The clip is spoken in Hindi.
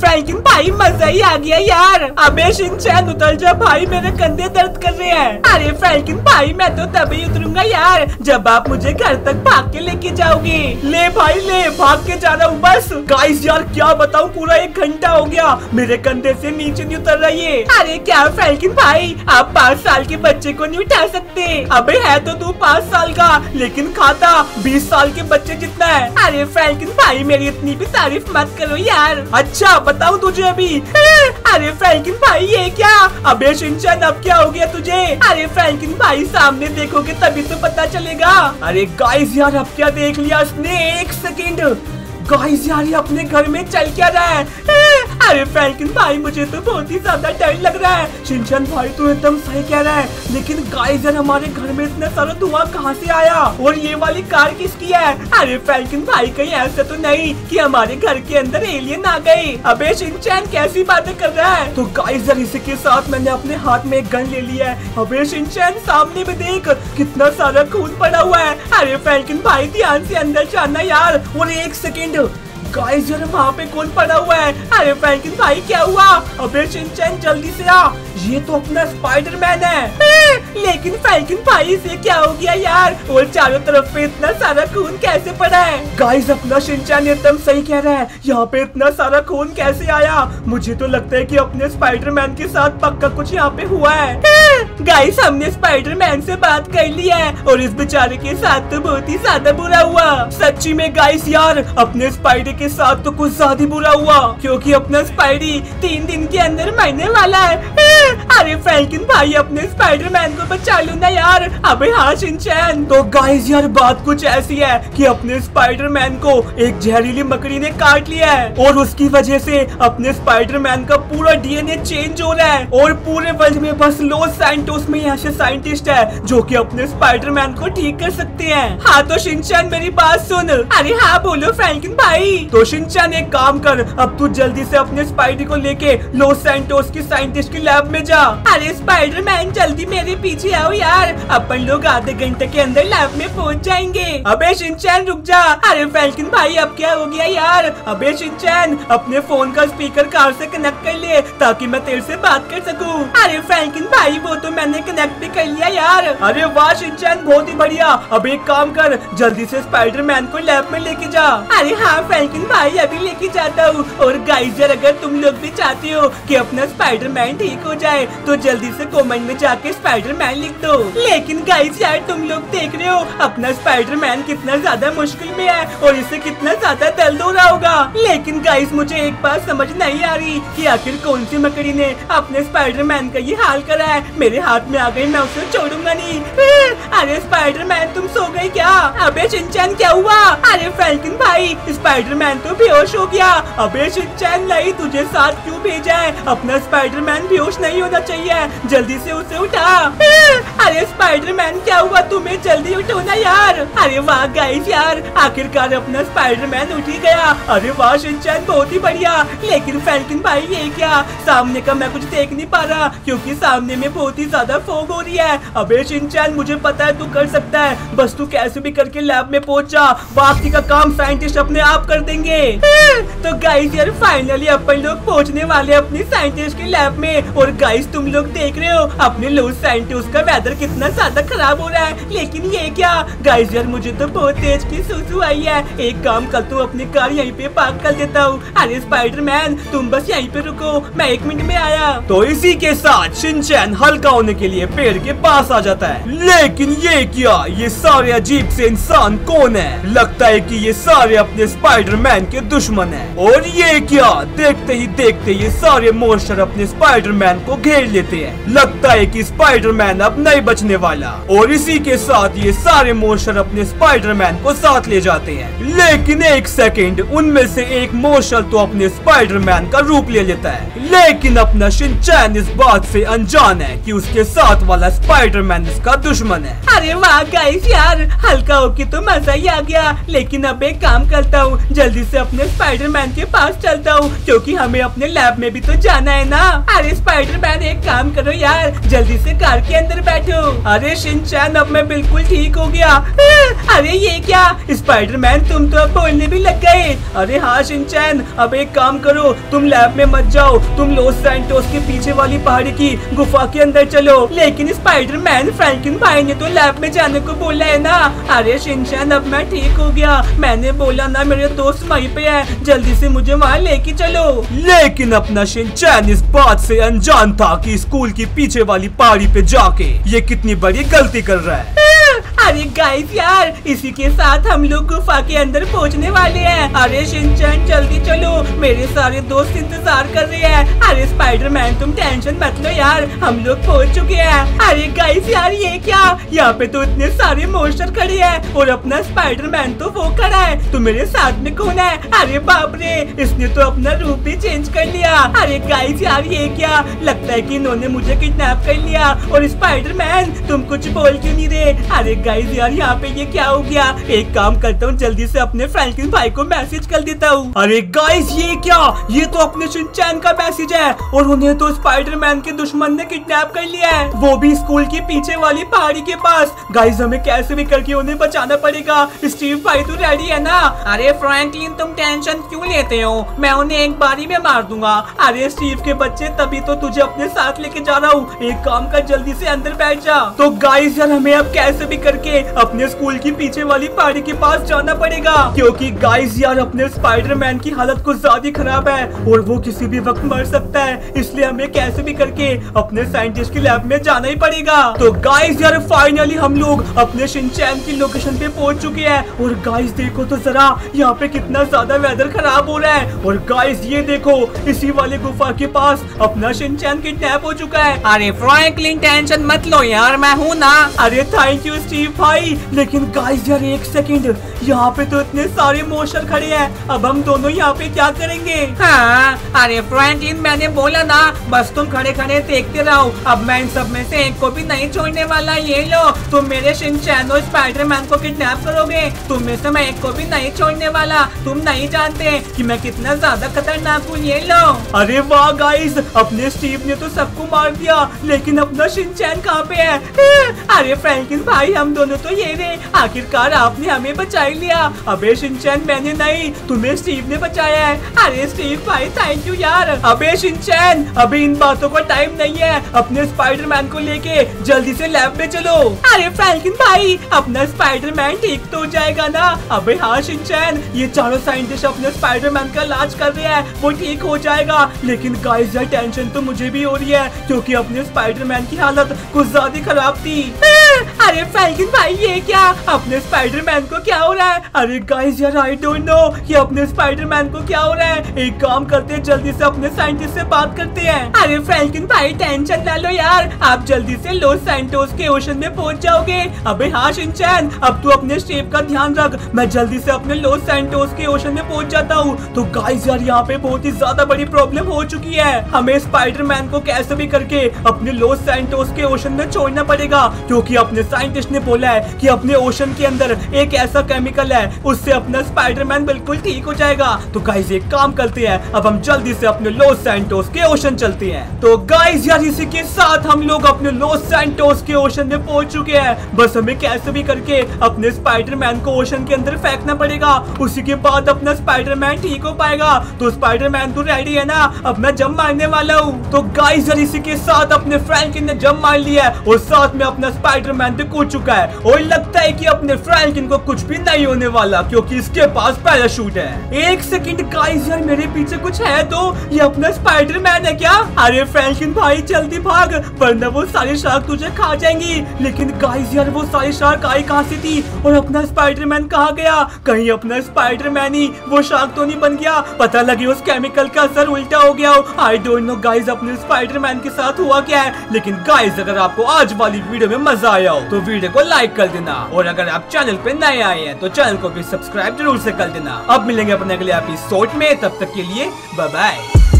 फ्रैंकिन भाई, मज़ा ही आ गया यार। अबे शिनचैन उतर जा भाई, मेरे कंधे दर्द कर रहे हैं। अरे फ्रैंकिन भाई, मैं तो तभी उतरूँगा यार, जब आप मुझे घर तक भाग के लेके जाओगे। ले भाई, ले, भाग के जा रहा हूँ बस। गाइस यार, क्या बताऊँ, पूरा एक घंटा हो गया। मेरे कंधे से नीचे नहीं उतर रही है। अरे क्या फ्रैंकिन भाई, आप पाँच साल के बच्चे को नहीं उठा सकते। अबे, है तो तू पाँच साल का, लेकिन खाता, बीस साल के बच्चे जितना है। अरे फ्रैंकिन भाई, मेरी इतनी भी तारीफ़ मत करो यार। अच्छा बताऊँ तुझे अभी? अरे फ्रैंकिन भाई, ये क्या? अबे शिनचैन, अब क्या हो गया तुझे? अरे फ्रैंकिन भाई, सामने देखोगे तभी तो पता चलेगा। अरे गाइस यार, अब क्या देख लिया उसने? एक सेकेंड गाइस यार, ये अपने घर में चल क्या रहा है? अरे फ्रैंकिन भाई, मुझे तो बहुत ही ज़्यादा डर लग रहा है। शिनचैन भाई तू एकदम सही कह रहा है। लेकिन गाइस यार, हमारे घर में इतना सारा धुआँ कहाँ से आया? और ये वाली कार किसकी है? अरे फ्रैंकिन भाई, कहीं ऐसा तो नहीं कि हमारे घर के अंदर एलियन आ गए। अबे शिनचैन, कैसी बातें कर रहा है? तो गाइस यार, इसी के साथ मैंने अपने हाथ में एक गन ले लिया है। अबे शिनचैन, सामने में देख, कितना सारा खून पड़ा हुआ है। अरे फ्रैंकिन भाई, ध्यान से अंदर जाना यार। और एक सेकेंड गाइस यार वहाँ पे कौन पड़ा हुआ है? अरे फ्रैंकिन भाई, क्या हुआ? अबे शिनचैन जल्दी से आ। ये तो अपना स्पाइडरमैन है। लेकिन फ्रैंकिन भाई से क्या हो गया यार? और चारों तरफ़ पे इतना सारा खून कैसे पड़ा है? गाइस अपना शिनचैन एकदम सही कह रहा है। यहाँ पे इतना सारा खून कैसे आया? मुझे तो लगता है कि अपने स्पाइडरमैन के साथ पक्का कुछ यहाँ पे हुआ है। गाइस हमने स्पाइडरमैन से बात कर ली है, और इस बेचारे के साथ तो बहुत ही ज़्यादा बुरा हुआ। सच्ची में गाइस यार, अपने स्पाइडर के साथ तो कुछ ज़्यादा बुरा हुआ, क्योंकि अपना स्पाइडी तीन दिन के अंदर मरने वाला है। अरे फ्रैंकिन भाई, अपने स्पाइडरमैन को बचा लो ना यार। अबे हाँ शिनचैन तो गाइस यार, बात कुछ ऐसी है कि अपने स्पाइडरमैन को एक जहरीली मकड़ी ने काट लिया है और उसकी वजह से अपने स्पाइडरमैन का पूरा डीएनए चेंज हो रहा है और पूरे वर्ल्ड में बस लॉस सैंटोस में ऐसे साइंटिस्ट है जो कि अपने स्पाइडरमैन को ठीक कर सकते हैं। हाँ तो शिनचैन मेरी बात सुन। अरे हाँ बोलो फ्रैंकिन भाई। तो शिनचैन एक काम कर, अब तू जल्दी से अपने स्पाइडी को लेके लॉस सैंटोस की साइंटिस्ट की लैब में जा। अरे स्पाइडरमैन जल्दी मेरे पीछे आओ यार। अपन लोग आधे घंटे के अंदर लैब में पहुँच जाएँगे। अबे शिनचैन रुक जा। अरे फैल्किन भाई, अब क्या हो गया यार? अबे शिनचैन अपने फ़ोन का स्पीकर कार से कनेक्ट कर ले, ताकि मैं तेरे से बात कर सकूँ। अरे फ्रैंकिन भाई, वो तो मैंने कनेक्ट भी कर लिया यार। अरे, वाह शिनचैन बहुत ही बढ़िया। अब एक काम कर, जल्दी से स्पाइडरमैन को लैब में लेके जा। अरे हाँ फ्रैंकिन भाई, अभी लेके जाता हूँ। और गाइजर अगर तुम लोग भी चाहते हो कि अपना स्पाइडरमैन ठीक हो जाए तो जल्दी से कमेंट में जाके स्पाइडरमैन लिख दो। लेकिन गाइस यार, तुम लोग देख रहे हो, अपना स्पाइडरमैन कितना ज़्यादा मुश्किल में है और इसे कितना ज़्यादा दर्द हो रहा होगा। लेकिन गाइस मुझे एक बात समझ नहीं आ रही कि आखिर कौन सी मकड़ी ने अपने स्पाइडरमैन का ये हाल करा है। मेरे हाथ में आ गई, मैं उसे छोड़ूँगा नहीं। अरे स्पाइडरमैन तुम सो गई क्या? अबे चिंचैन क्या हुआ? अरे फ्रैंकिन भाई स्पाइडरमैन तो बेहोश हो गया। अबे चिंचैन नहीं, तुझे साथ क्यों भेजा है? अपना स्पाइडरमैन बेहोश नहीं होना चाहिए। जल्दी से उसे उठा। अरे स्पाइडरमैन क्या हुआ तुम्हें? जल्दी उठो ना यार। अरे, वाह गाइस यार, आखिरकार अपना स्पाइडरमैन उठ ही गया। अरे, वाह शिनचैन बहुत ही बढ़िया। लेकिन फ्रैंकिन भाई, ये क्या? सामने का मैं कुछ देख नहीं पा रहा, क्योंकि सामने में बहुत ही ज़्यादा फोग हो रही है। अबे शिनचैन मुझे पता है तू कर सकता है। बस तू कैसे भी करके लैब में पहुँच। बाकी का काम साइंटिस्ट अपने आप कर देंगे। तो गाइस यार फाइनली अपन लोग पहुँचने वाले अपनी साइंटिस्ट की लैब में। और गाइस तुम लोग देख रहे हो? अपने लूज साइंटिस्ट का वेदर कितना ज़्यादा खराब हो रहा है। लेकिन ये क्या? गाइस यार, मुझे तो बहुत तेज की सुसु आई है। एक काम कर, तू अपनी कार यहीं पे पार्क कर देता हूँ। अरे स्पाइडरमैन तुम बस यहीं पे रुको। मैं एक मिनट में आया। तो इसी के साथ शिनचैन हल्का होने के लिए पेड़ के पास आ जाता है। लेकिन ये क्या? ये सारे अजीब से इंसान कौन है? लगता है कि ये सारे अपने स्पाइडरमैन के दुश्मन है। और ये क्या? देखते ही देखते ये सारे मोस्टर अपने स्पाइडरमैन को घेर लेते हैं। लगता है कि स्पाइडरमैन अब नहीं बचने वाला। और इसी के साथ ये सारे मोस्टर अपने स्पाइडरमैन को साथ ले जाते हैं। लेकिन एक सेकंड उनमें से एक मोस्टर तो अपने स्पाइडरमैन का रूप ले लेता है। लेकिन अपना शिनचैन इस बात से अनजान है कि उसके साथ वाला स्पाइडरमैन इसका दुश्मन है। अरे वाह गाइस यार, हल्का होके तो मज़ा ही आ गया। लेकिन अब एक काम करता हूँ, जल्दी से अपने स्पाइडरमैन के पास चलता हूँ, क्योंकि हमें अपने लैब में भी तो जाना है ना। अरे स्पाइडर मैन एक काम करो यार, जल्दी से कार के अंदर बैठो। अरे, शिनचैन, अब मैं बिल्कुल ठीक हो गया। अरे, ये क्या? स्पाइडर मैन तुम तो अब बोलने भी लग गए। अरे हाँ शिनचैन, अब एक काम करो, तुम लैब में मत जाओ। तुम लोस सैंटोस के पीछे वाली पहाड़ी की गुफा के अंदर चलो। लेकिन स्पाइडर मैन फ्रैंकिन भाई ने तो लैब में जाने को बोला है ना। अरे, शिनचैन, अब मैं ठीक हो गया। मैंने बोला ना, मेरे दोस्त वहीं पे है। जल्दी से मुझे वहाँ लेके चलो। लेकिन अपना शिनचैन इस बात से अनजान था कि स्कूल की पीछे वाली पहाड़ी पे जाके ये कितनी बड़ी गलती कर रहा है। अरे गाइस यार, इसी के साथ हम लोग गुफा के अंदर पहुँचने वाले हैं। अरे शिनचैन, जल्दी चलो। मेरे सारे दोस्त इंतज़ार कर रहे हैं। अरे स्पाइडर मैन तुम टेंशन मत लो यार। हम लोग पहुँच चुके हैं। अरे गाइस यार, ये क्या? यहाँ पे तो इतने सारे मोस्टर खड़े हैं। और अपना स्पाइडर मैन तो वो खड़ा है। तो मेरे साथ में कौन है? अरे बाप रे! इसने तो अपना रूप ही चेंज कर लिया। अरे गाइस यार, ये क्या? लगता है की इन्होंने मुझे किडनैप कर लिया। और स्पाइडर मैन तुम कुछ बोल क्यों नहीं रहे? अरे गाइस यार, यहाँ पे ये क्या हो गया? एक काम करता हूँ, जल्दी से अपने फ्रैंकलिन भाई को मैसेज कर देता हूँ। अरे गाइस ये क्या? ये तो अपने शिनचैन का मैसेज है, और उन्हें तो स्पाइडर मैन के दुश्मन ने किडनैप कर लिया है। वो भी स्कूल के पीछे वाली पहाड़ी के पास। गाइस हमें कैसे भी करके उन्हें बचाना पड़ेगा। स्टीव भाई तो रेडी है ना? अरे फ्रैंकलिन तुम टेंशन क्यों लेते हो? मैं उन्हें एक बारी में मार दूँगा। अरे स्टीव के बच्चे, तभी तो तुझे अपने साथ लेके जा रहा हूँ। एक काम कर, जल्दी से अंदर बैठ जा। तो गाइस यार, हमें अब कैसे भी करके अपने स्कूल की पीछे वाली पहाड़ी के पास जाना पड़ेगा। क्योंकि गाइस यार अपने स्पाइडर मैन की हालत कुछ ज़्यादा खराब है और वो किसी भी वक्त मर सकता है। इसलिए हमें कैसे भी करके अपने साइंटिस्ट की लैब में जाना ही पड़ेगा। तो गाइस यार फाइनली हम लोग अपने शिनचैन की लोकेशन पे पहुँच चुके हैं। और गाइस देखो तो जरा यहाँ पे कितना ज़्यादा वेदर खराब हो रहा है। और गाइस ये देखो इसी वाले गुफा के पास अपना शिनचैन किडनैप हो चुका है। अरे फ्रैंकलिन टेंशन मत लो यार मैं हूँ ना। अरे थैंक यू स्टीव भाई लेकिन गाइस यार एक सेकंड यहाँ पे तो इतने सारे मोशर खड़े हैं। अब हम दोनों यहाँ पे क्या करेंगे? हाँ अरे फ्रैंकलिन मैंने बोला ना, बस तुम खड़े खड़े देखते रहो। अब मैं इन सब में से एक को भी नहीं छोड़ने वाला, ये लो। तुम मेरे शिनचैन स्पाइडरमैन को किडनैप करोगे। तुम में से मैं एक को भी नहीं छोड़ने वाला। तुम नहीं जानते कि मैं कितना ज़्यादा खतरनाक हूँ, ये लो। अरे वाह गाइस अपने स्टीव ने तो सबको मार दिया, लेकिन अपना शिनचैन कहाँ पे है? अरे फ्रैंकिन भाई, हम दोनों तो ये आखिरकार आपने हमें बचा ही लिया। अबे शिनचैन, मैंने नहीं। तुम्हें स्टीव ने बचाया है। अरे स्टीव भाई थैंक यू यार। अबे शिनचैन, अभी इन बातों का टाइम नहीं है। अपने स्पाइडरमैन को लेके जल्दी से लैब में चलो। अरे फ्रैंकिन भाई, अपना स्पाइडरमैन ठीक तो हो जाएगा ना? अबे हाँ शिनचैन, ये चारों साइंटिस्ट अपने स्पाइडरमैन का इलाज कर रहे हैं। वो ठीक हो जाएगा। लेकिन गाइस यार टेंशन तो मुझे भी हो रही है, क्योंकि अपने स्पाइडरमैन की हालत कुछ ज़्यादा खराब थी। अरे फैल्कन भाई, ये क्या? अपने स्पाइडरमैन को क्या हो रहा है? अरे गाइस यार आई डोंट नो कि अपने स्पाइडरमैन को क्या हो रहा है? एक काम करते हैं, जल्दी से अपने साइंटिस्ट से बात करते हैं। अरे फैल्कन भाई टेंशन ना लो यार। आप जल्दी से लोस सैंटोस के ओशन में पहुँच जाओगे। अबे हाँ शिनचैन अब तू अपने शेप का ध्यान रख। मैं जल्दी से अपने लोस सैंटोस के ओशन में पहुँच जाता हूँ। तो गाइस यार, यहाँ पे बहुत ही ज़्यादा बड़ी प्रॉब्लम हो चुकी है। हमें स्पाइडरमैन को कैसे भी करके अपने लोस सैंटोस के ओशन में छोड़ना पड़ेगा, क्योंकि अपने साइंटिस्ट ने बोला है कि अपने ओशन के अंदर एक ऐसा केमिकल है, उससे अपना स्पाइडरमैन बिल्कुल ठीक हो जाएगा। तो गाइस एक काम करते हैं, अब हम जल्दी से अपने लोस सैंटोस के ओशन चलते हैं। तो गाइस यार इसी के साथ हम लोग अपने लोस सैंटोस के ओशन में पहुँच चुके हैं। बस हमें कैसे भी करके अपने स्पाइडरमैन को ओशन के अंदर फेंकना पड़ेगा। उसी के बाद अपना स्पाइडरमैन ठीक हो पाएगा। तो स्पाइडरमैन तो रेडी है ना? अब मैं जम मारने वाला हूँ। तो गाइस यार इसी के साथ अपने फ्रैंकिन ने जम मार लिया है। और साथ में अपना स्पाइडरमैन भी कूद चुका है और लगता है कि अपने फ्रैंकिन को कुछ भी नहीं होने वाला, क्योंकि इसके पास पैराशूट है। एक सेकंड गाइस यार, मेरे पीछे कुछ है तो ये अपना स्पाइडरमैन है क्या? अरे फ्रैंकिन भाई, जल्दी भाग, वरना वो सारी शार्क तुझे खा जाएँगी। लेकिन गाइस यार, वो सारी शार्क आई कहाँ से थी? और अपना स्पाइडरमैन कहाँ गया? कहीं अपना स्पाइडरमैन ही, वो शार्क तो नहीं बन गया। पता लगे उस केमिकल का असर उल्टा हो गया हो। आई डोंट नो गाइस अपने स्पाइडरमैन के साथ हुआ क्या है? लेकिन गाइस अगर आपको आज वाली वीडियो में मज़ा आया हो तो वीडियो को लाइक कर देना। और अगर आप चैनल पे नए आए हैं तो चैनल को भी सब्सक्राइब ज़रूर से कर देना। अब मिलेंगे अपने अगले एपिसोड में, तब तक के लिए बाय बाय